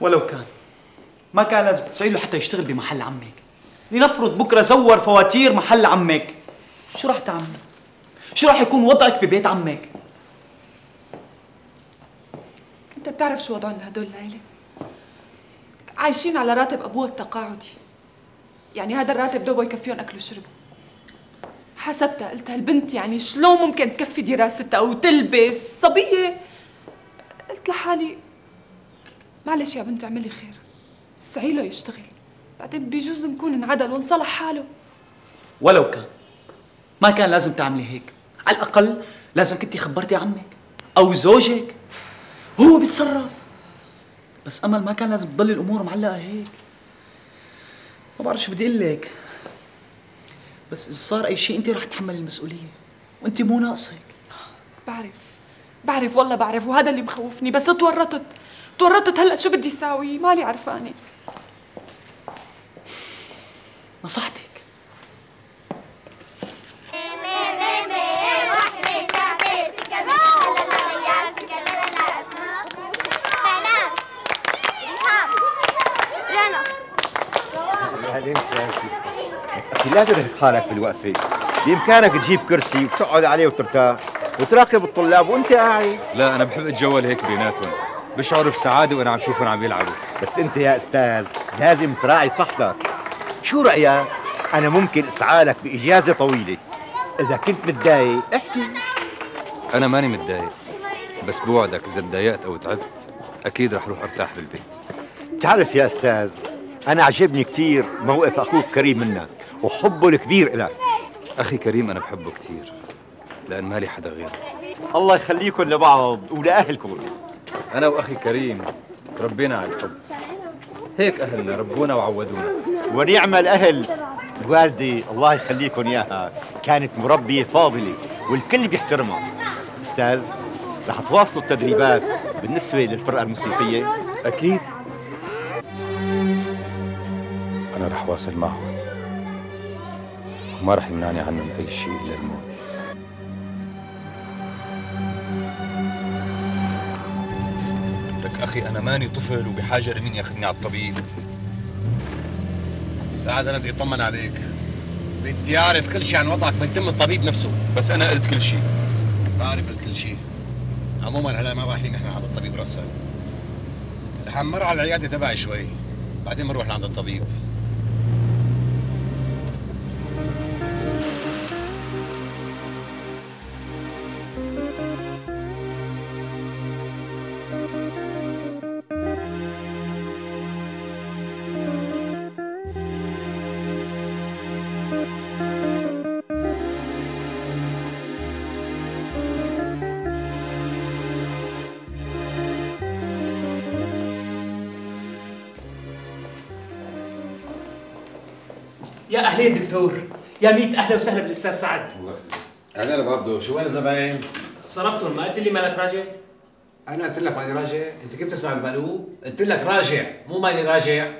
ولو كان. ما كان لازم تسعي له حتى يشتغل بمحل عمك. لنفرض بكرة زور فواتير محل عمك. شو راح تعمل؟ شو راح يكون وضعك ببيت عمك؟ أنت بتعرف شو وضعهم هدول ليلى؟ عايشين على راتب ابوها التقاعدي. يعني هذا الراتب دوبه يكفيهم أكل وشرب. حسبتها قلت هالبنت يعني شلون ممكن تكفي دراستها وتلبس صبية؟ قلت لحالي معلش يا بنت اعملي خير. سعي له يشتغل. بعدين بيجوز نكون انعدل وانصلح حاله. ولو كان. ما كان لازم تعملي هيك. على الأقل لازم كنتي خبرتي عمك أو زوجك. هو بيتصرف. بس امل ما كان لازم تضل الأمور معلقة هيك. ما بعرف شو بدي أقول لك. بس إذا صار أي شيء أنت رح تتحملي المسؤولية. وأنت مو ناقصك. بعرف. بعرف والله بعرف وهذا اللي مخوفني بس تورطت تورطت هلأ شو بدي ساوي مالي عرفانة. نصحتك. لا ترهق حالك في الوقفة. بإمكانك تجيب كرسي وتقعد عليه وترتاح وتراقب الطلاب وأنت قاعد. لا أنا بحب أتجول هيك بيناتهم. بشعر بسعادة وأنا عم شوفهم عم يلعبوا. بس أنت يا أستاذ لازم تراعي صحتك. شو رأيك؟ أنا ممكن اسعالك بإجازة طويلة. إذا كنت متضايق احكي. أنا ماني متضايق. بس بوعدك إذا تضايقت أو تعبت أكيد رح أروح أرتاح بالبيت. تعرف يا أستاذ أنا عجبني كثير موقف أخوك كريم منك وحبه الكبير لك أخي كريم أنا بحبه كثير لأن مالي حدا غيره. الله يخليكم لبعض ولأهلكم. أنا وأخي كريم تربينا على الحب هيك أهلنا ربونا وعودونا. ونعم الأهل. الوالده الله يخليكم إياها. كانت مربية فاضلة والكل بيحترمها. أستاذ رح تواصلوا التدريبات بالنسبة للفرقة الموسيقية؟ أكيد. أنا رح واصل معهم. وما رح يمنعني عنهم أي شيء إلا الموت. أخي أنا ماني طفل وبحاجة لمين ياخذني على الطبيب. سعد أنا بدي أطمن عليك. بدي أعرف كل شيء عن وضعك من تم الطبيب نفسه. بس أنا قلت كل شيء بعرف كل شيء عموما هلا ما رايحين نحن عند الطبيب راسا. رح نمر على العيادة تبعي شوي. بعدين بنروح لعند الطبيب. يا أهلين دكتور يا ميت أهلا وسهلا بالأستاذ سعد. أهلا برضه شو وين الزباين؟ صرفتهم ما قلت لي مالك راجع؟ أنا قلت لك ماني راجع. أنت كيف تسمع المقلوب؟ قلت لك راجع مو ماني راجع.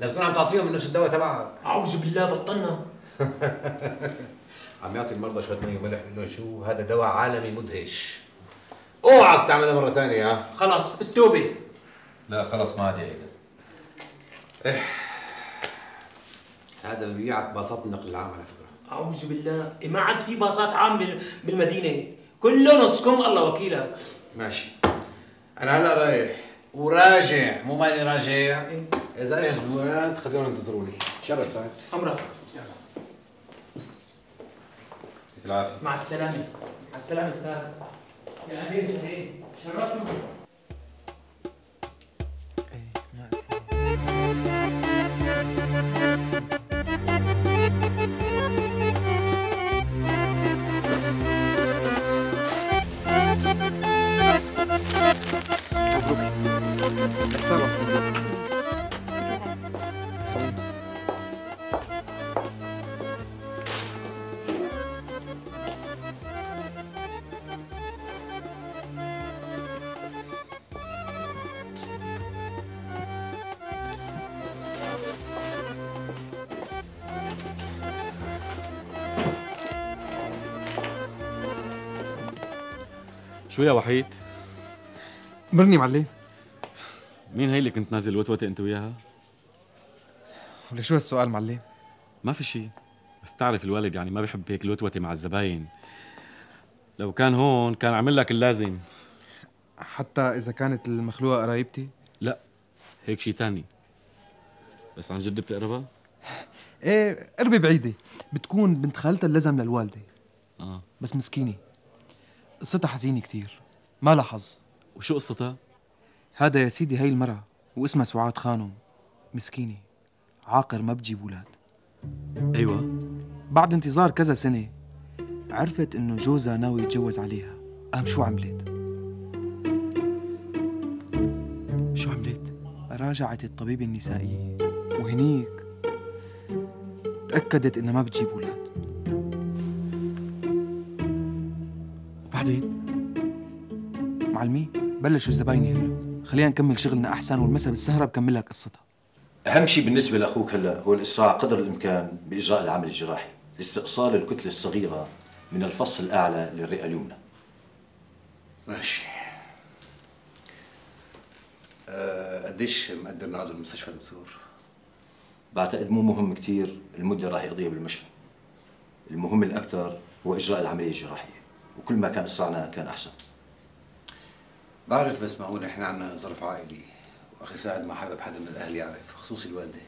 لا تكون عم تعطيهم من نفس الدواء تبعك. أعوذ بالله بطلنا. عم يعطي المرضى شوية مي وملح بيقول لهم شو هذا دواء عالمي مدهش. أوعك تعملها مرة ثانية. ها خلاص التوبة. لا خلص ما عاد يعيد. هذا ببيعك باصات النقل العام على فكرة. أعوذ بالله. إيه ما عاد في باصات عام بال- بالمدينة. كله نصكم الله وكيلك. ماشي. أنا هلا رايح. وراجع. مو ماني راجع. إذا اجى زبونات خليهم ينتظروني. شرف سعد أمرك. يعطيك العافية. مع السلامة. مع السلامة أستاذ. يا اهلين سهلين شرفتوا شو يا وحيد؟ مرني معلم مين هي اللي كنت نازل وتوتة انت وياها؟ ولشو هالسؤال معلم؟ ما في شيء بس تعرف الوالد يعني ما بيحب هيك الوتوتة مع الزباين لو كان هون كان عمل لك اللازم حتى إذا كانت المخلوقة قرايبتي؟ لا هيك شيء تاني بس عن جد بتقربها؟ إيه قربي بعيدة بتكون بنت خالتها اللزم للوالدة آه بس مسكينة قصتها حزينة كتير. ما لها حظ وشو قصتها؟ هذا يا سيدي هي المرأة واسمها سعاد خانم. مسكينة. عاقر ما بتجيب ولاد. أيوه. بعد انتظار كذا سنة عرفت إنه جوزها ناوي يتجوز عليها. قام شو عملت؟ شو عملت؟ راجعت الطبيبة النسائية. وهنيك تأكدت إنها ما بتجيب أولاد وبعدين؟ معلمي بلشوا الزباين يهلوا خلينا نكمل شغلنا أحسن والمسا بالسهرة بكمل لك قصتها. أهم شيء بالنسبة لأخوك هلا هو الإسراع قدر الإمكان بإجراء العمل الجراحي. لاستئصال الكتلة الصغيرة من الفص الأعلى للرئة اليمنى. ماشي. أه قديش مقدر نقعد بالمستشفى دكتور؟ بعتقد مو مهم كتير المدة راح يقضيها بالمشفى. المهم الأكثر هو إجراء العملية الجراحية. وكل ما كان أسرعنا كان أحسن. بعرف بس معقول إحنا عنا ظرف عائلي وأخي سعد ما حابب حدا من الأهل يعرف خصوصي الوالدة.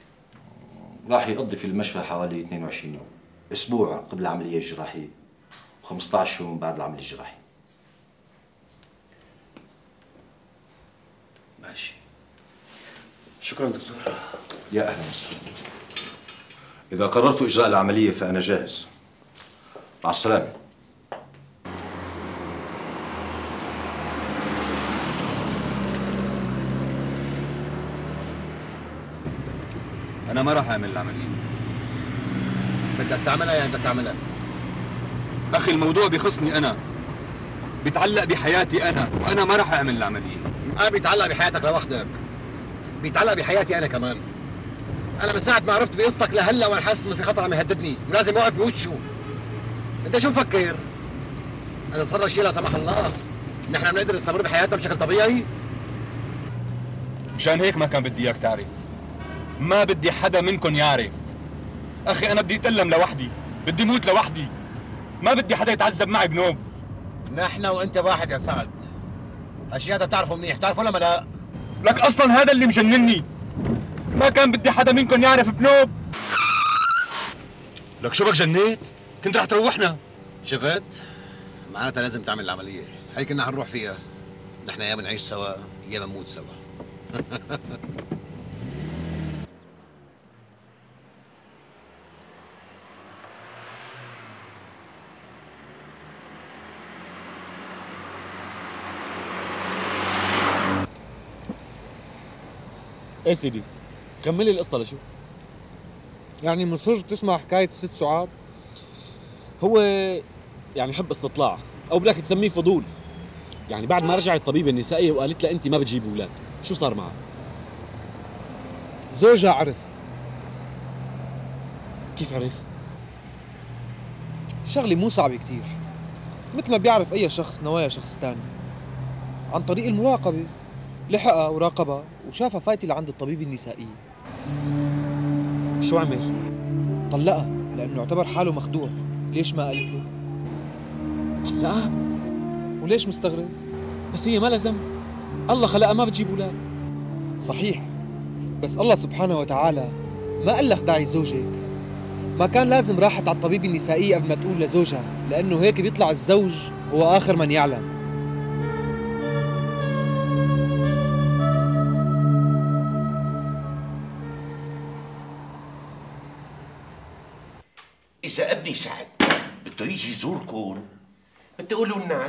راح يقضي في المشفى حوالي 22 يوم أسبوع قبل العملية الجراحية و15 يوم بعد العملية الجراحية. ماشي. شكرا دكتور. يا أهلا وسهلا. إذا قررت إجراء العملية فأنا جاهز. مع السلامة. أنا ما راح أعمل العملية بدك تعملها يعني بدك تعملها. أخي الموضوع بيخصني أنا. بيتعلق بحياتي أنا. وأنا ما راح أعمل العملية ما بيتعلق بحياتك لوحدك. بيتعلق بحياتي أنا كمان. أنا من ساعة ما عرفت بقصتك لهلأ وأنا حاسس إنه في خطر عم يهددني. ولازم أوقف بوشه أنت شو مفكر؟ اذا صار لك شيء لا سمح الله. نحن بنقدر نستمر بحياتنا بشكل طبيعي. مشان هيك ما كان بدي إياك تعرف. ما بدي حدا منكم يعرف. أخي أنا بدي أتألم لوحدي بدي موت لوحدي. ما بدي حدا يتعذب معي بنوب نحن وأنت واحد يا سعد. أشياء بدك تعرفوا منيح تعرفوا ولا ما لا؟ لك أصلا هذا اللي مجنني. ما كان بدي حدا منكم يعرف بنوب لك شو بك جنيت؟ كنت رح تروحنا. شفت؟ معناتها لازم تعمل العملية. هي كنا حنروح فيها. نحن يا بنعيش سوا يا بنموت سوا. إيه سيدي؟ كملي القصة لشوف يعني مصر تسمع حكاية ست سعاد هو يعني حب استطلاع أو بدك تسميه فضول. يعني بعد ما رجعت الطبيبة النسائية وقالت لها أنت ما بتجيبي أولاد شو صار معها زوجها عرف. كيف عرف؟ شغلة مو صعبة كتير. مثل ما بيعرف أي شخص نوايا شخص تاني. عن طريق المراقبة. لحقها وراقبها وشافها فايتة لعند الطبيبة النسائية شو عمل؟ طلقها لأنه اعتبر حاله مخدوع ليش ما قالت له؟ طلقها؟ وليش مستغرب؟ بس هي ما لها ذنب الله خلقها ما بتجيب أولاد صحيح بس الله سبحانه وتعالى ما قال لك دعي زوجك ما كان لازم راحت على الطبيبة النسائية قبل ما تقول لزوجها لأنه هيك بيطلع الزوج هو آخر من يعلم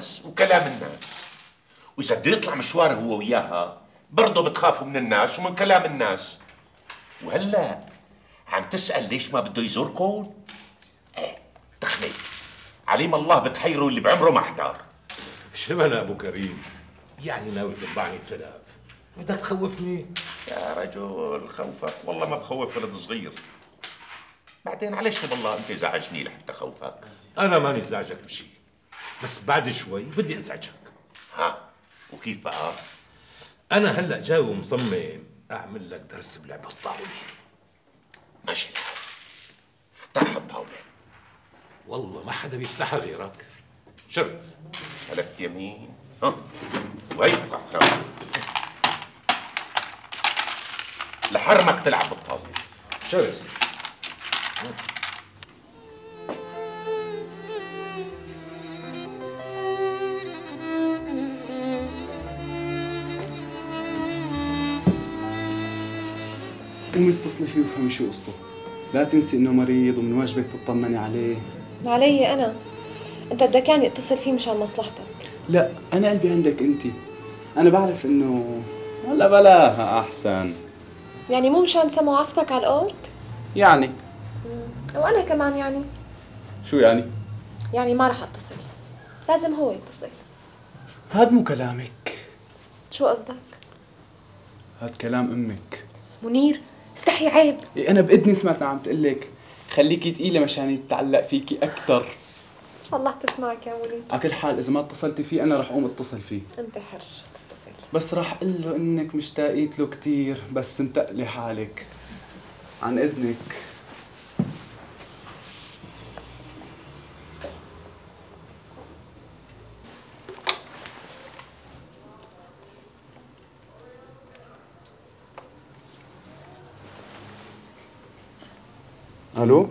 الناس وكلام الناس. وإذا بده يطلع مشوار هو وياها برضه بتخافوا من الناس ومن كلام الناس. وهلأ عم تسأل ليش ما بده يزوركم؟ إيه تخلي عليم الله بتحيروا اللي بعمره ما احتار شبنا أبو كريم؟ يعني ناوي تطبعني سلاف بدك تخوفني؟ يا رجل خوفك. والله ما بخوف ولد صغير. بعدين عليش والله أنت زعجني لحتى خوفك؟ أنا ماني زعجك بشي. بس بعد شوي بدي أزعجك. ها؟ وكيف بقى؟ أنا هلأ جاي ومصمم أعمل لك درس بلعبة الطاولة. ماشي. افتح الطاولة. والله ما حدا بيفتحها غيرك. شرف. هلكت يمين ها؟ وهي فتحتها لحرمك تلعب بالطاولة. شرف. اتصلي فيه وافهمي شو قصته. لا تنسي إنه مريض ومن واجبك تطمني عليه. علي أنا. أنت بدك يعني اتصل فيه مشان مصلحتك. لا أنا قلبي عندك أنت. أنا بعرف إنه ولا بلاها أحسن. يعني مو مشان سمو عصفك على الأورك؟ يعني. وأنا كمان يعني. شو يعني؟ يعني ما رح أتصل. لازم هو يتصل. هاد مو كلامك. شو قصدك؟ هاد كلام أمك. منير؟ استحي عيب. إيه أنا بإذني سمعتها عم تقول لك خليكي تقيلة مشان يتعلق فيكي أكثر إن شاء الله تسمعك يا منير على كل حال إذا ما اتصلتي فيه أنا رح أقوم أتصل فيه. انت حر تستفيد بس راح أقول له إنك مشتاقيت له كثير بس انتقلي حالك. عن إذنك. ألو.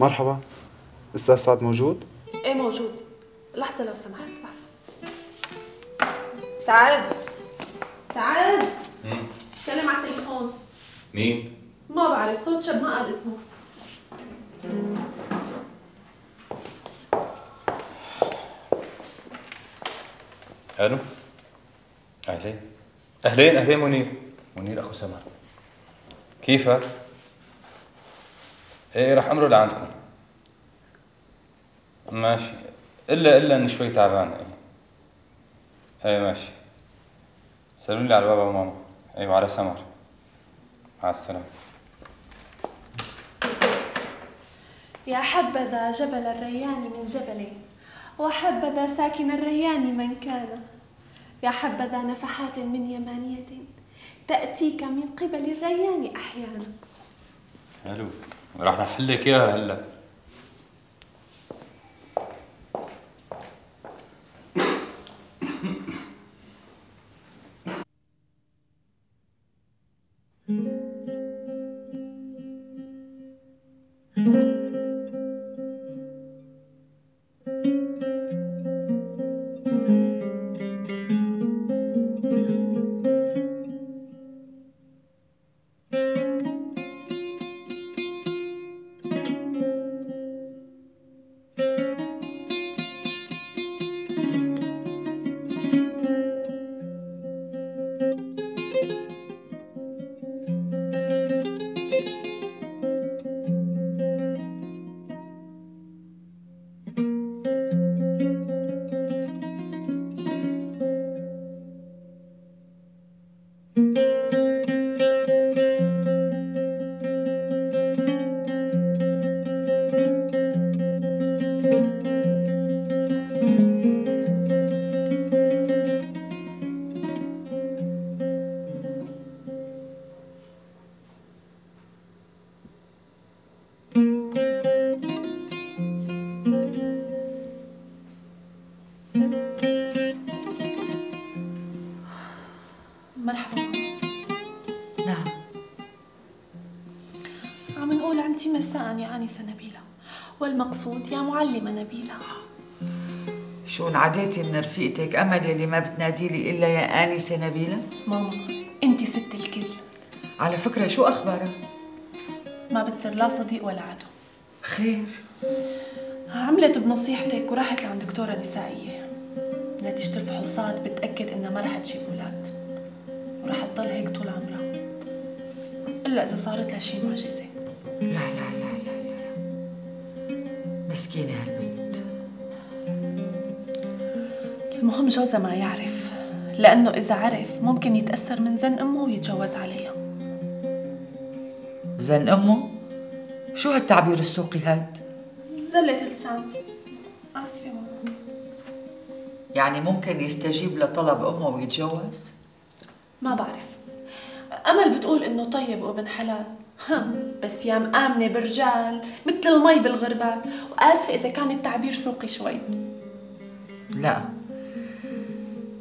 مرحبا. أستاذ سعد موجود؟ إيه موجود. لحظة لو سمحت لحظة. سعد. سعد. كلم على التليفون. مين؟ ما بعرف صوت شاب ما قال اسمه. ألو. أهلين. أهلين أهلين منير. منير أخو سمر. كيفك؟ إيه رح امره لعندكم. ماشي. إلا إلا إني شوي تعبان إيه. إيه ماشي. سلموا لي على بابا وماما. إيه وعلى سمر. مع السلامة. يا حبذا جبل الريان من جبل وحبذا ساكن الريان من كان. يا حبذا نفحات من يمانية تأتيك من قبل الريان أحيانا. حلو راح احلك إياها هلا. والمقصود يا معلمة نبيلة. شو انعديتي من رفيقتك امل اللي ما بتنادي لي إلا يا آنسة نبيلة؟ ماما أنت ست الكل. على فكرة شو أخبارها؟ ما بتصير لا صديق ولا عدو. خير. عملت بنصيحتك وراحت لعند دكتورة نسائية. نتيجة الفحوصات بتأكد إنها ما رح تجيب أولاد. ورح تضل هيك طول عمرها. إلا إذا صارت لها شي معجزة. المهم جوزها ما يعرف لأنه إذا عرف ممكن يتأثر من زن أمه ويتجوز عليها. زن أمه؟ شو هالتعبير السوقي هاد؟ زلة لسان آسفة ماما. يعني ممكن يستجيب لطلب أمه ويتجوز؟ ما بعرف. أمل بتقول إنه طيب وابن حلال. بس يا مآمنة برجال مثل المي بالغربال. وآسفة إذا كان التعبير سوقي شوي. لا.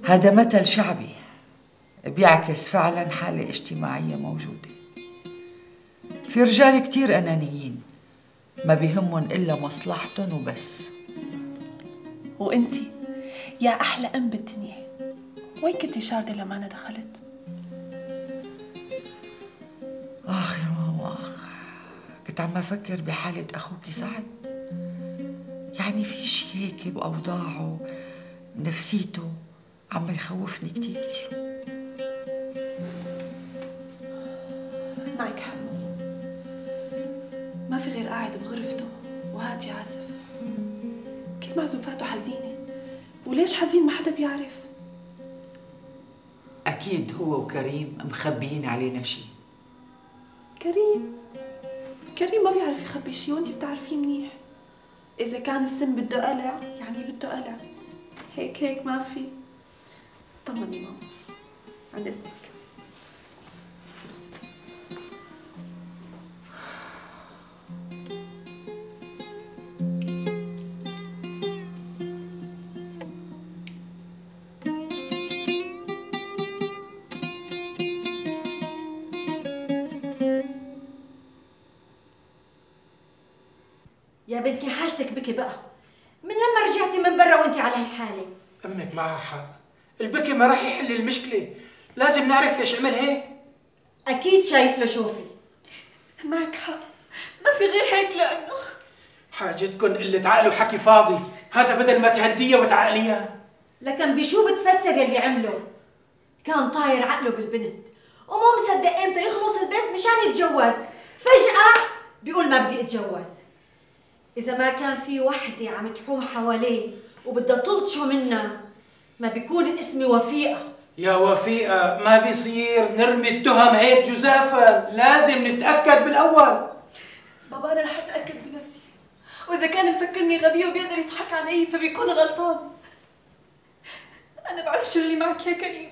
هذا مثل شعبي بيعكس فعلا حالة اجتماعية موجودة. في رجال كتير أنانيين ما بيهمهم إلا مصلحتهم وبس. وإنتي يا أحلى أم بالدنيا وين كنتي شاردة لما أنا دخلت؟ آخ يا ماما آخ كنت عم أفكر بحالة أخوك سعد. يعني في شي هيك بأوضاعه نفسيته. عم يخوفني كتير. معك حق. ما في غير قاعد بغرفته وهات يعزف كل معزوفاته حزينة. وليش حزين ما حدا بيعرف؟ أكيد هو وكريم مخبيين علينا شي. كريم. كريم ما بيعرف يخبي شي وانت بتعرفيه منيح. إذا كان السم بده قلع يعني بده قلع. هيك هيك ما في. طمني ماما عند إذنك يا البكي ما راح يحل المشكلة. لازم نعرف ليش عمل هيك. أكيد شايف له شوفي. معك حق. ما في غير هيك لأنه. حاجتكن قلة عقل وحكي فاضي. هذا بدل ما تهديها وتعقليها. لكن بشو بتفسر يلي عمله؟ كان طاير عقله بالبنت. ومو مصدق إمتى يخلص البيت مشان يتجوز. فجأة بيقول ما بدي أتجوز. إذا ما كان في وحدة عم تحوم حواليه وبدها تلطشه منا ما بيكون اسمي وفيقة. يا وفيقة ما بيصير نرمي التهم هيك جزافا. لازم نتأكد بالأول. بابا أنا رح أتأكد بنفسي. وإذا كان مفكرني غبية وبيقدر يضحك علي فبيكون غلطان. أنا بعرف شو اللي معك يا كريم.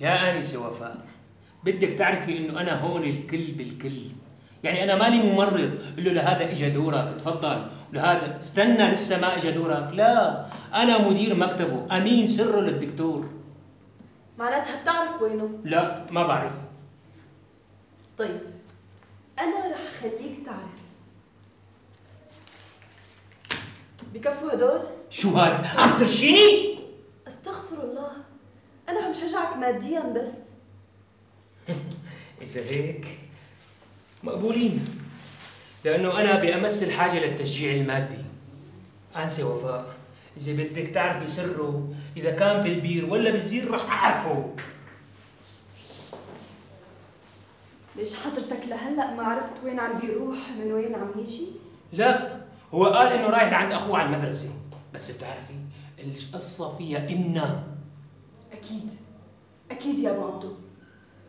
يا آنسة وفاء بدك تعرفي إنه أنا هون الكل بالكل. يعني أنا ماني ممرض. قل له لهذا إجا دورك تفضل. لهذا استنى لسه ما إجا دورك. لا أنا مدير مكتبه أمين سره للدكتور. معناتها بتعرف وينه؟ لا ما بعرف. طيب أنا رح خليك تعرف. بكفوا هدول؟ شو هاد؟ عم ترشيني أستغفر الله. أنا عم شجعك ماديا بس. إذا هيك مقبولين. لأنه أنا بأمس الحاجة للتشجيع المادي. أنسة وفاء إذا بدك تعرفي سره إذا كان في البير ولا بالزير رح أعرفه. ليش حضرتك لهلأ ما عرفت وين عم بيروح من وين عم يجي؟ لا هو قال إنه رايح لعند أخوه على المدرسة. بس بتعرفي القصة فيها إنا. أكيد. أكيد يا أبو عبدو.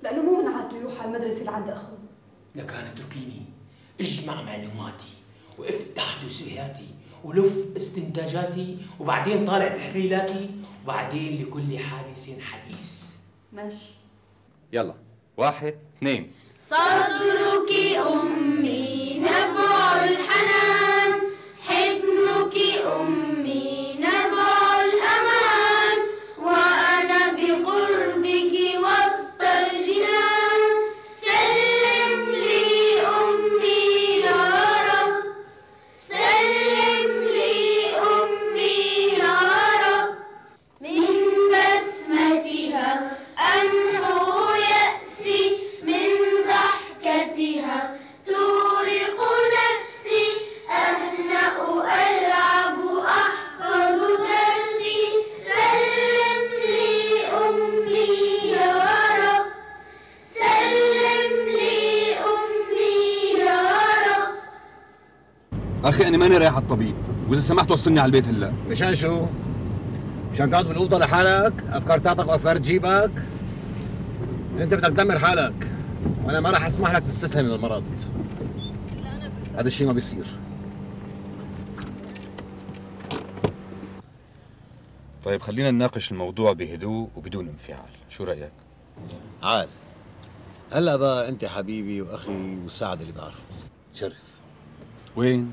لأنه مو من عادته يروح على المدرسة اللي عند أخوه. لكان اتركيني اجمع معلوماتي وافتح دوسياتي ولف استنتاجاتي وبعدين طالع تحليلاتي وبعدين لكل حادث حديث. ماشي. يلا. واحد اثنين. صدرك أمي نبع الحنان. رايح على الطبيب وإذا سمحت وصلني على البيت هلا. مشان شو؟ مشان تقعد بالاوضه لحالك أفكار تعطك وأفكار تجيبك. أنت بدك تدمر حالك. وأنا ما راح أسمح لك تستسلم للمرض. هذا الشيء ما بيصير. طيب خلينا نناقش الموضوع بهدوء وبدون انفعال. شو رأيك؟ عال. هلا بقى أنت حبيبي وأخي وسعد اللي بعرفه. شرف. وين؟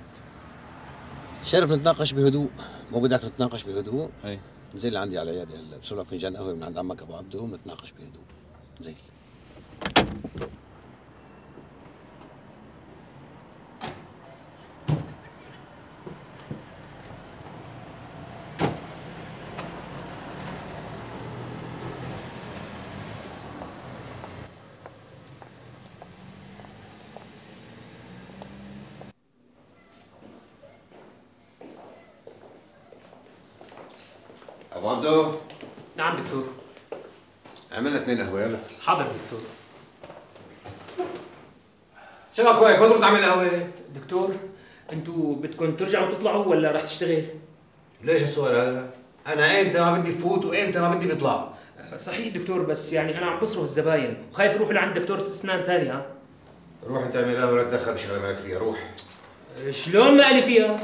شرف نتناقش بهدوء. مو بدك نتناقش بهدوء؟ أي. نزل عندي على العياده هلا بشرب فنجان قهوة من عند عمك أبو عبده ونتناقش بهدوء. زي ابو عبده نعم دكتور اعمل لنا اثنين قهوه يلا حاضر دكتور شبك هيك ما ترد تعمل قهوة. دكتور أنتوا بدكم ترجعوا تطلعوا ولا رح تشتغل؟ ليش السؤال هذا؟ أنا إمتى ما بدي فوت وإمتى ما بدي بطلع صحيح دكتور بس يعني أنا عم بصرف الزباين. وخايف أروح لعند دكتور اسنان ثاني ها؟ روح أنت اعمل ولا تدخل بشغله مالك فيها روح. شلون ما لي فيها؟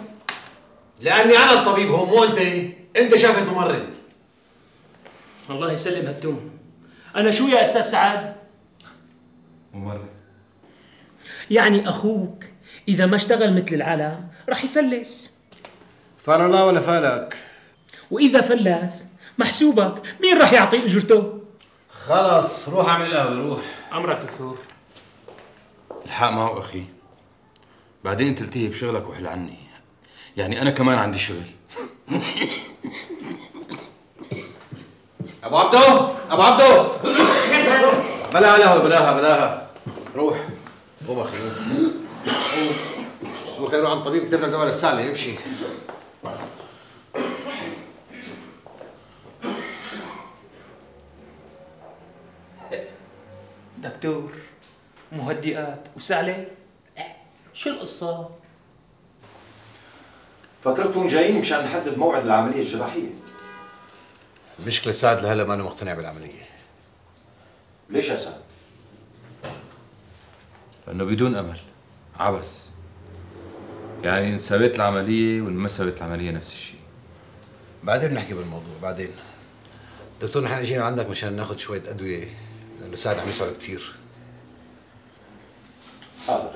لأني أنا الطبيب هون مو أنت. أنت شافت ممرض. الله يسلم هالتم أنا شو يا أستاذ سعد؟ ممرض. يعني أخوك إذا ما اشتغل مثل العالم رح يفلس. فال الله ولا فالك وإذا فلس محسوبك مين راح يعطي أجرته؟ خلص روح اعمل قهوه روح. أمرك دكتور. الحق معه أخي. بعدين تلتهي بشغلك وحل عني. يعني أنا كمان عندي شغل. أبو عبدو أبو عبدو بلاها له بلاها بلاها روح. قوم. روح روح عند طبيب يكتب لك دواء للسعله امشي دكتور مهدئات وسعلة شو القصة؟ فكرتهم جايين مشان نحدد موعد العملية الجراحية المشكلة سعد لهلا ما أنا مقتنع بالعملية ليش يا سعد؟ لأنه بدون أمل. عبس يعني ان سويت العملية وان ما سويت العملية نفس الشيء. بعدين بنحكي بالموضوع بعدين. دكتور نحن اجينا عندك مشان ناخذ شوية أدوية لأنه سعد عم يسعر كثير حاضر.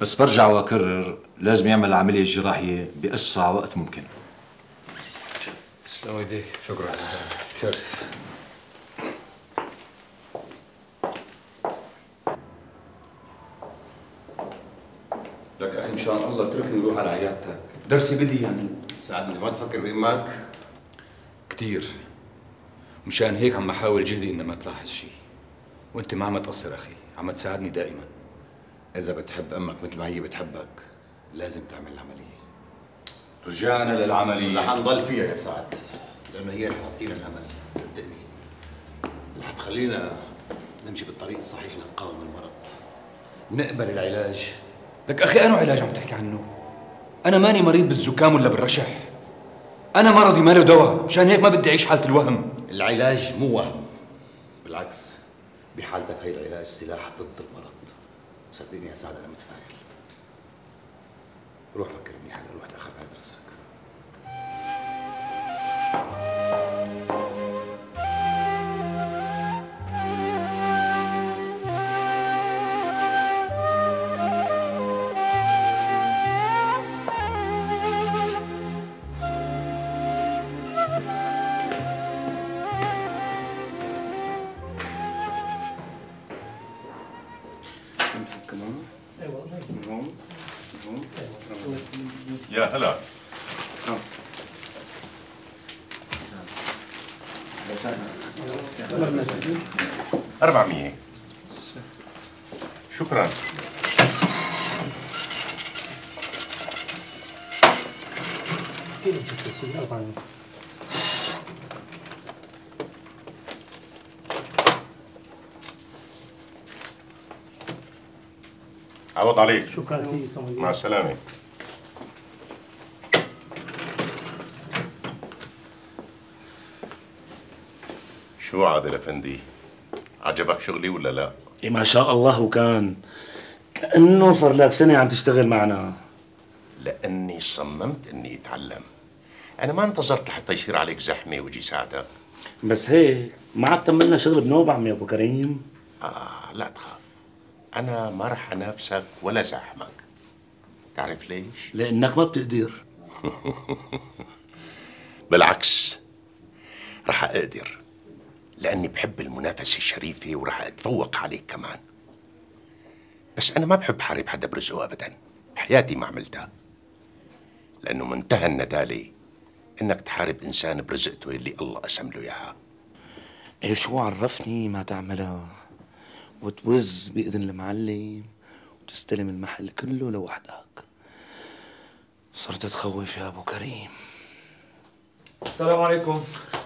بس برجع وأكرر لازم يعمل العملية الجراحيه بأسرع وقت ممكن. تسلم ايديك شكرا شرف لك أخي مشان الله اتركني وروح على عيادتك درسي بدي يعني سعد انت ما تفكر بامك كثير مشان هيك عم احاول جهدي اني ما تلاحظ شيء وانت ما عم تقصر أخي عم تساعدني دائما اذا بتحب أمك مثل ما هي بتحبك لازم تعمل العملية رجعنا للعمليه رح نضل فيها يا سعد لأنه هي رح تعطينا الامل صدقني. رح تخلينا نمشي بالطريق الصحيح لنقاوم المرض. نقبل العلاج. لك أخي انو علاج عم تحكي عنه؟ أنا ماني مريض بالزكام ولا بالرشح. أنا مرضي ما له دواء مشان هيك ما بدي أعيش حالة الوهم. العلاج مو وهم. بالعكس بحالتك هي العلاج سلاح ضد المرض. صدقني يا سعد أنا متفائل. روح فكر منيح أنا روح تأخرت على درسك Yeah, hello. 400 شكرا عوض عليك شكرا مع السلامة شو عادل افندي؟ عجبك شغلي ولا لا؟ إيه ما شاء الله وكان كأنه صار لك سنة عم تشتغل معنا. لأني صممت إني أتعلم. أنا ما انتظرت لحتى يصير عليك زحمة واجي ساعدك بس هيك ما عاد تملنا شغل بنوبة عمي أبو كريم. آه لا تخاف. أنا ما رح أنافسك ولا زحمك. تعرف ليش؟ لأنك ما بتقدر. بالعكس رح أقدر. لأني بحب المنافسة الشريفة ورح أتفوق عليك كمان. بس أنا ما بحب حارب حدا برزقه ابدا. بحياتي ما عملتها. لأنه منتهى الندالة إنك تحارب إنسان برزقته اللي الله قسم له إياها. إيه شو عرفني ما تعملها؟ وتوز بإذن المعلم وتستلم المحل كله لوحدك. صرت تخوف يا أبو كريم. السلام عليكم.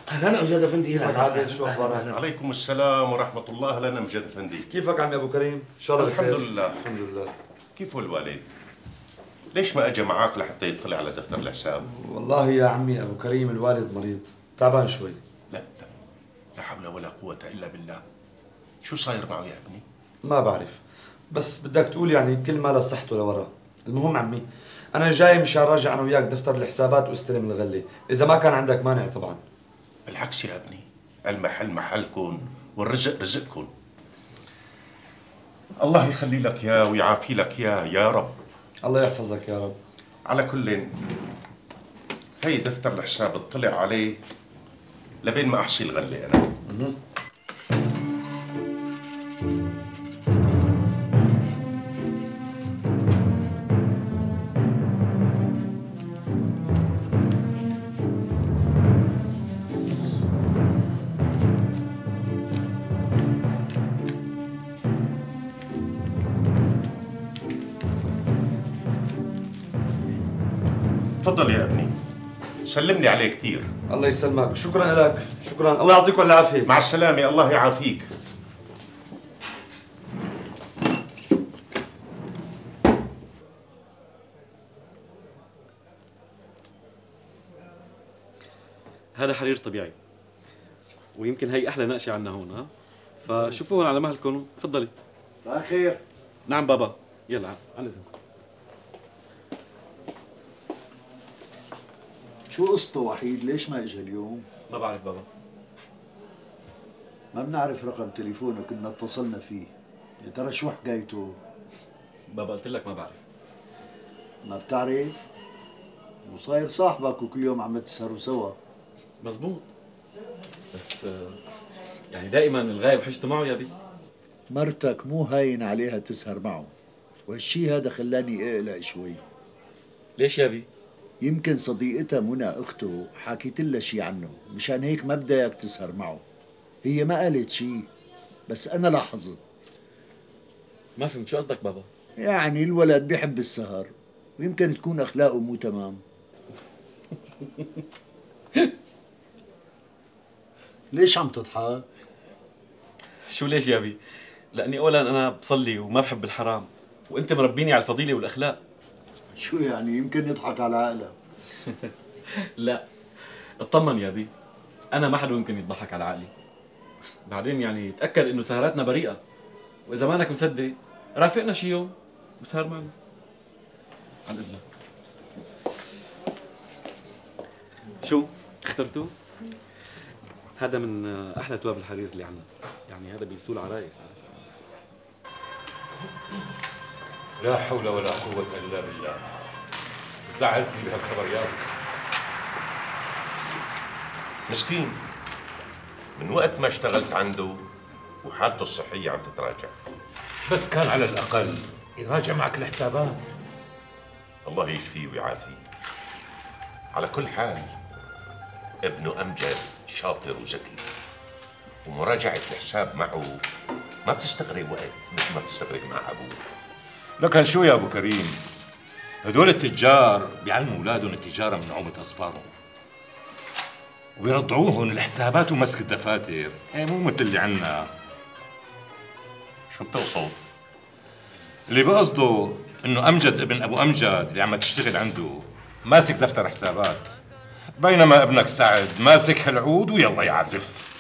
أهلا أمجد أفندي؟ كيفك عادل شو أخبارك؟ عليكم السلام ورحمة الله. أهلا امجد أفندي؟ كيفك عمي أبو كريم؟ إن شاء الله الحمد لله. الحمد لله. كيف الوالد؟ ليش ما أجى معك لحتى يطلع على دفتر الحساب والله يا عمي أبو كريم الوالد مريض. تعبان شوي. لا لا. لا حول ولا قوة إلا بالله. شو صاير معه يا ابني؟ ما بعرف. بس بدك تقول يعني كل ما لصحته لورا. المهم عمي أنا جاي مشان راجع أنا وياك دفتر الحسابات وأستلم الغلة. إذا ما كان عندك مانع طبعا. بالعكس يا ابني. المحل محلكم والرزق رزقكم. الله يخلي لك يا ويعافي لك يا يا رب. الله يحفظك يا رب. على كل هي دفتر الحساب اطلع عليه لبين ما أحصي الغله أنا. سلم لي عليه كثير. الله يسلمك. شكرا لك. شكرا. الله يعطيكم العافية. مع السلامة. الله يعافيك. هذا حرير طبيعي. ويمكن هي أحلى نقشة عنا هون ها؟ فشوفوا هون على مهلكم تفضلي. خير نعم بابا. يلا على اذنكم شو قصته وحيد؟ ليش ما اجى اليوم؟ ما بعرف بابا. ما بنعرف رقم تليفونه كنا اتصلنا فيه. يا ترى شو حكايته؟ بابا قلت لك ما بعرف. ما بتعرف؟ وصاير صاحبك وكل يوم عم تسهروا سوا. مزبوط. بس يعني دائما الغايب حجته معه يا بي. مرتك مو هاين عليها تسهر معه. وهالشي هذا خلاني أقلق شوي. ليش يا بي؟ يمكن صديقتها منى أخته حكيت لها شي عنه مشان هيك ما بدها تسهر معه. هي ما قالت شي بس أنا لاحظت. ما فهمت شو قصدك بابا؟ يعني الولد بيحب السهر ويمكن تكون أخلاقه مو تمام. ليش عم تضحك؟ شو ليش يا بي؟ لأني اولا أنا بصلي وما بحب الحرام وأنت مربيني على الفضيلة والأخلاق. شو يعني؟ يمكن يضحك على عقلك لا اطمن يا بي. أنا ما حدا يمكن يضحك على عقلي. بعدين يعني تأكد إنه سهراتنا بريئة. وإذا مانك مصدق رافقنا شي يوم وسهر معنا. عن إذنك. شو؟ اخترتوه؟ هذا من أحلى تواب الحرير اللي عندنا يعني هذا بيلسوه العرايس لا حول ولا قوة إلا بالله. زعلتني بهالخبر يا أبو مسكين من وقت ما اشتغلت عنده وحالته الصحية عم تتراجع. بس كان على الأقل يراجع معك الحسابات. الله يشفيه ويعافيه. على كل حال ابنه أمجد شاطر وذكي. ومراجعة الحساب معه ما بتستغرق وقت مثل ما بتستغرق مع أبوه. لكن شو يا أبو كريم؟ هدول التجار بيعلموا أولادهم التجارة من نعومة أصفارهم وبيرضعوهم الحسابات ومسك الدفاتر. إيه مو مثل اللي عنا شو بتقصد؟ اللي بقصده إنه أمجد ابن أبو أمجد اللي عم تشتغل عنده ماسك دفتر حسابات. بينما ابنك سعد ماسك هالعود ويلا يعزف.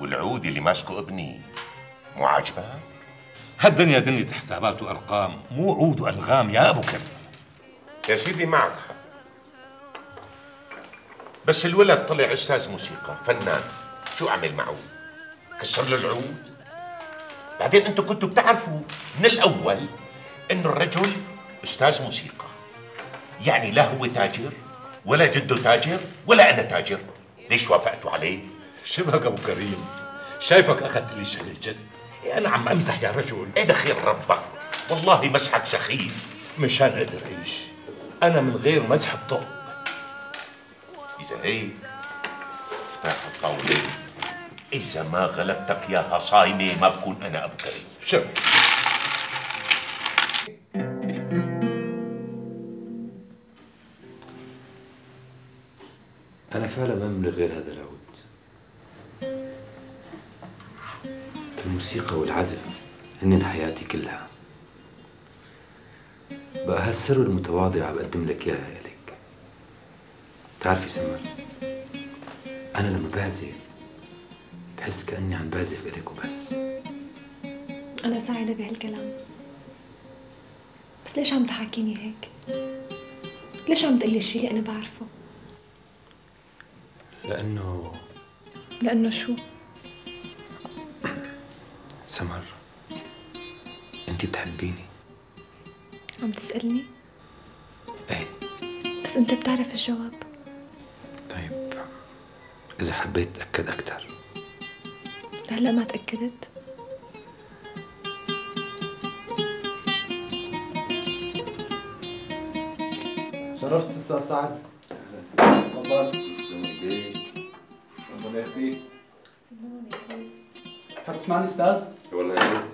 والعود اللي ماسكه ابني مو عاجبك؟ هالدنيا دنيا حسابات وأرقام مو عود وأنغام يا أبو كريم. يا سيدي معك. حق بس الولد طلع أستاذ موسيقى فنان. شو أعمل معه؟ كسر له العود. بعدين أنتم كنتوا بتعرفوا من الأول انه الرجل أستاذ موسيقى. يعني لا هو تاجر ولا جده تاجر ولا أنا تاجر. ليش وافقتوا عليه؟ شبهك أبو كريم شايفك أخذت لي شغله جد. إيه أنا عم أمزح يا رجل. إيه دخيل ربك؟ والله مسحك سخيف. مشان أقدر اعيش أنا من غير مزح بطق إذا هيك افتح الطاوله إذا ما غلبتك ياها صايمه ما بكون أنا ابو كريم شو أنا فعلا ما بملك غير هذا العود. الموسيقى والعزف هن حياتي كلها بقى هالسر المتواضع بقدم لك إياها إلك بتعرفي سمر أنا لما بعزف بحس كأني عم بعزف إلك وبس أنا سعيدة بهالكلام بس ليش عم تحاكيني هيك؟ ليش عم تقلي شي اللي أنا بعرفه؟ لأنه لأنه شو؟ سمر انت بتحبيني. عم تسألني؟ إيه. بس انت بتعرف الجواب. طيب إذا حبيت أتأكد أكثر لهلا ما تأكدت. شرفت أستاذ سعد. تفضل. تفضل يا أختي حتسمعني أستاذ؟ والله يا ريت منير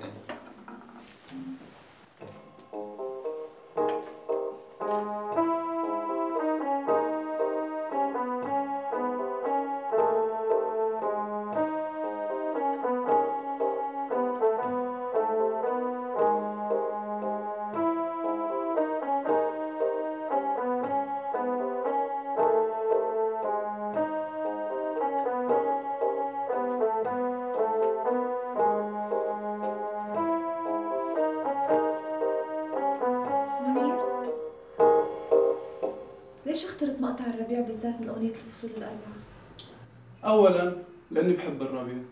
الفصول الأربعة؟ اولا لأني بحب الربيع.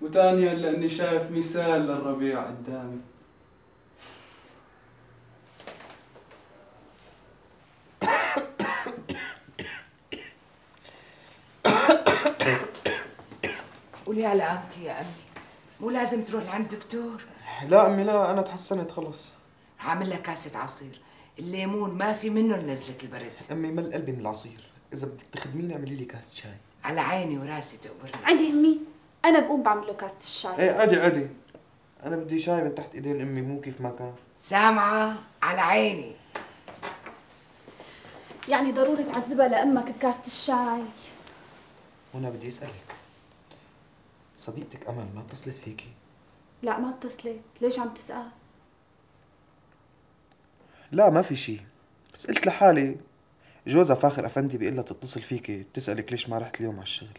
وثانيا لأني شايف مثال للربيع قدامي. قولي على قامتي يا أمي. مو لازم تروح لعند دكتور. لا أمي لا أنا تحسنت خلص عامل لك كاسة عصير. الليمون ما في منه نزلة البرد. أمي مل قلبي من العصير. إذا بدك تخدميني اعملي لي كاسه شاي. على عيني وراسي تقبرني. عندي أمي. أنا بقوم بعمل له كاسة الشاي. إيه عادي عادي. أنا بدي شاي من تحت إيدين أمي مو كيف ما كان. سامعة؟ على عيني. يعني ضروري تعذبها لأمك بكاسة الشاي. وأنا بدي أسألك. صديقتك أمل ما اتصلت فيكي؟ لا ما اتصلت. ليش عم تسأل؟ لا ما في شيء بس قلت لحالي جوزها فاخر أفندي بيقول لها تتصل فيكي بتسألك ليش ما رحت اليوم على الشغل؟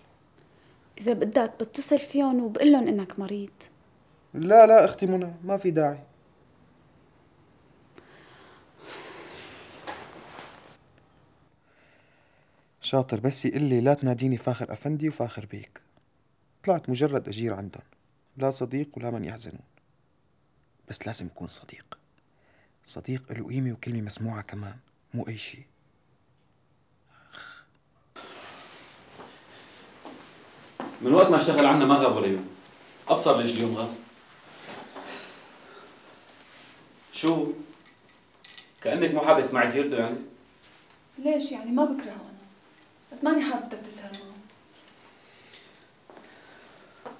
إذا بدك بتصل فيهم وبقول لهم إنك مريض. لا لا أختي منى ما في داعي. شاطر بس يقول لي لا تناديني فاخر أفندي وفاخر بيك. طلعت مجرد أجير عندهم. لا صديق ولا من يحزنون. بس لازم يكون صديق. صديق له قيمة وكلمة مسموعة كمان مو أي شيء. من وقت ما اشتغل عنا ما غاب ولا يوم أبصر ليش اليوم غاب. شو؟ كأنك مو حابة تسمعي سيرته يعني؟ ليش يعني؟ ما بكرهه أنا. بس ماني حابتك تسهر معه.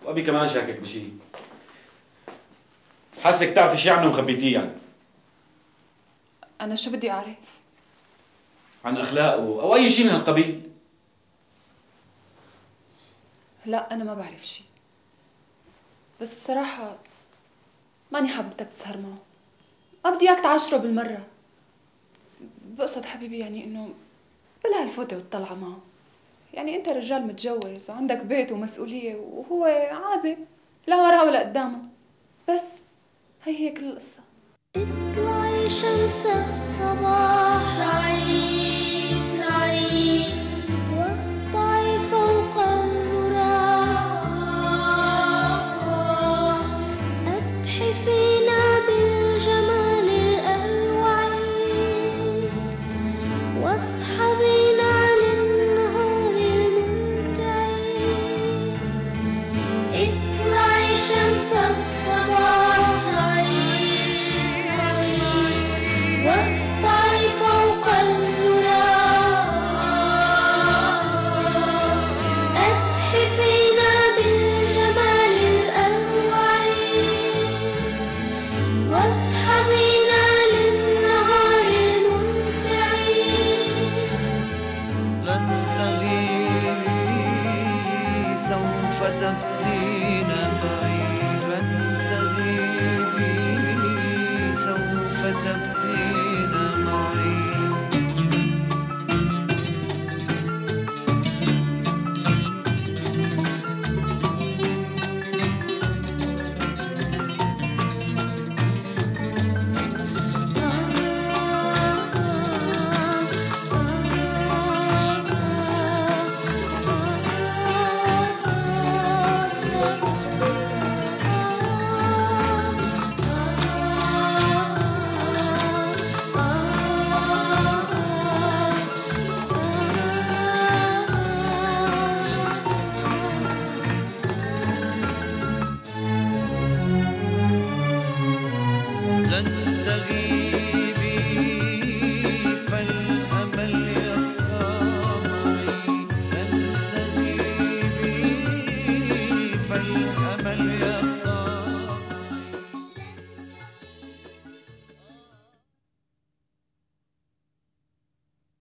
وأبي كمان شاكك بشيء حاسك تعرفي شيء عنه ومخبيتيه يعني. أنا شو بدي أعرف؟ عن أخلاقه أو أي شيء من هالقبيل. لا أنا ما بعرف شيء. بس بصراحة ماني حابتك تسهر معه. ما بدي إياك تعاشره بالمرة. بقصد حبيبي يعني إنه بلا هالفوتة والطلعة معه. يعني أنت رجال متجوز وعندك بيت ومسؤولية وهو عازب لا وراه ولا قدامه. بس هي هي كل القصة. اطلعي شمس الصباح. طلعي